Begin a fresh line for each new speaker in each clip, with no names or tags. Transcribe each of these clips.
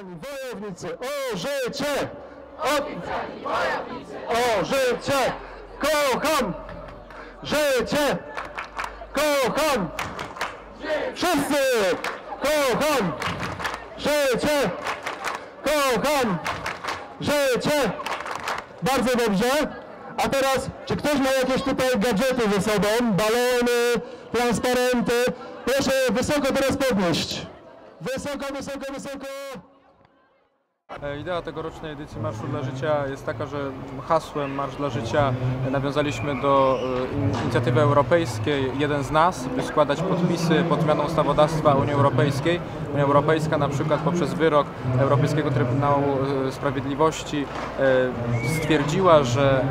Wojownicy o życie! Oficjalni wojownicy o życie! Kocham życie! Kocham! Wszyscy! Kocham życie! Kocham życie! Bardzo dobrze. A teraz, czy ktoś ma jakieś tutaj gadżety ze sobą? Balony, transparenty? Proszę wysoko teraz podnieść. Wysoko, wysoko, wysoko.
E, Idea tegorocznej edycji Marszu dla Życia jest taka, że hasłem Marsz dla Życia nawiązaliśmy do e, in- inicjatywy europejskiej Jeden z nas, by składać podpisy pod zmianą ustawodawstwa Unii Europejskiej. Unia Europejska na przykład poprzez wyrok Europejskiego Trybunału e, Sprawiedliwości stwierdziła, że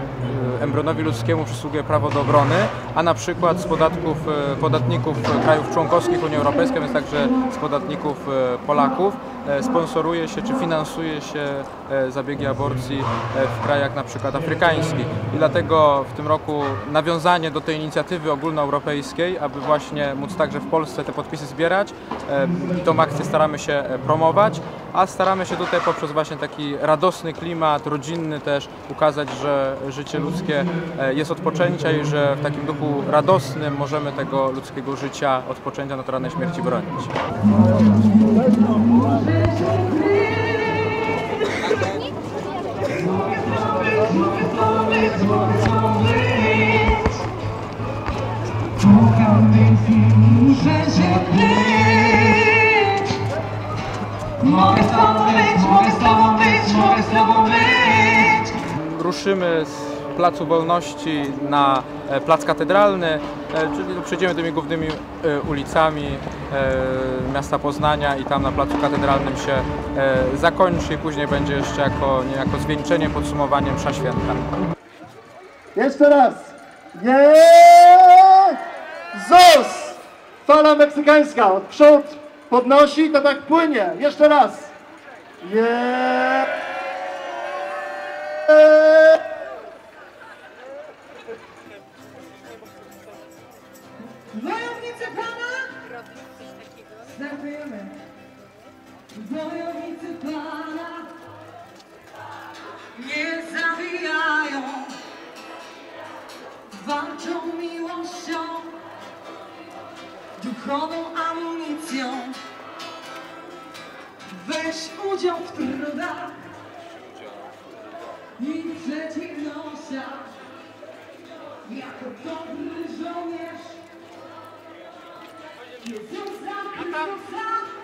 embrionowi ludzkiemu przysługuje prawo do obrony, a na przykład z podatków podatników krajów członkowskich Unii Europejskiej, więc także z podatników Polaków, sponsoruje się czy finansuje się e, zabiegi aborcji e, w krajach na przykład afrykańskich. I dlatego w tym roku nawiązanie do tej inicjatywy ogólnoeuropejskiej, aby właśnie móc także w Polsce te podpisy zbierać e, i tą akcję staramy się e, promować, a staramy się tutaj poprzez właśnie taki radosny klimat, rodzinny też ukazać, że życie ludzkie e, jest od poczęcia i że w takim duchu radosnym możemy tego ludzkiego życia od poczęcia naturalnej śmierci bronić.
Muszę
ruszymy z Placu Wolności na e, Plac Katedralny, e, czyli przejdziemy tymi głównymi e, ulicami miasta Poznania i tam na Placu Katedralnym się zakończy i później będzie jeszcze jako niejako zwieńczenie, podsumowanie msza święta.
Jeszcze raz. Jezus! Fala meksykańska. Od przód podnosi, to tak płynie. Jeszcze raz. Je.
Wojownicy Pana? Startujemy. Wojownicy Pana. Nie zabijają Walczą miłością Duchową amunicją. Weź udział w trudach I przeciwnościach. Jako dobry żołnierz You're so.